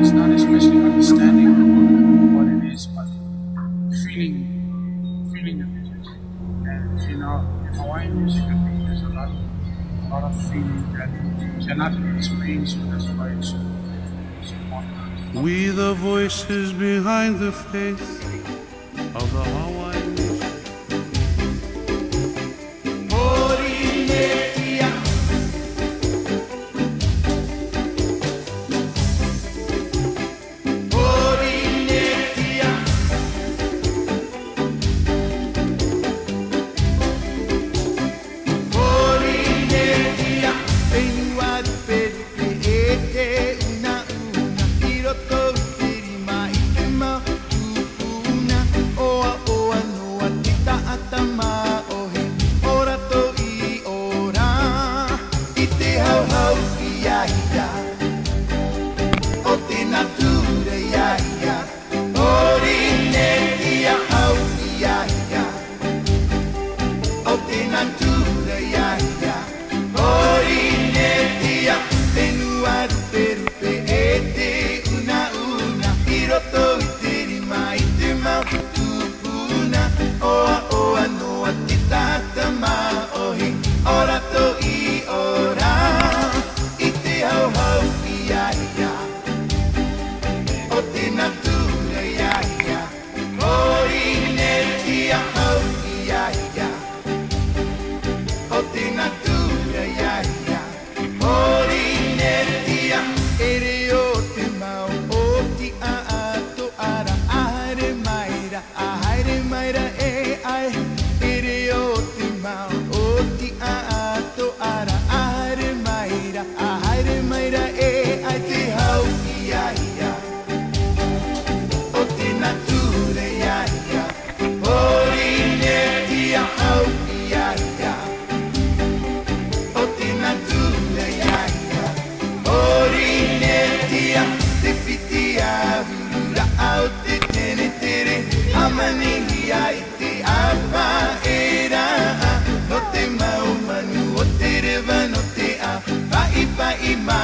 is not especially understanding what it is, but feeling, feeling the music. And you know, music, I there's a lot, a lot of feeling that cannot be explained, it's. We the voices behind the face of the Hawaiian made an. imagen.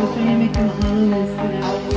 Just trying to make the mahalo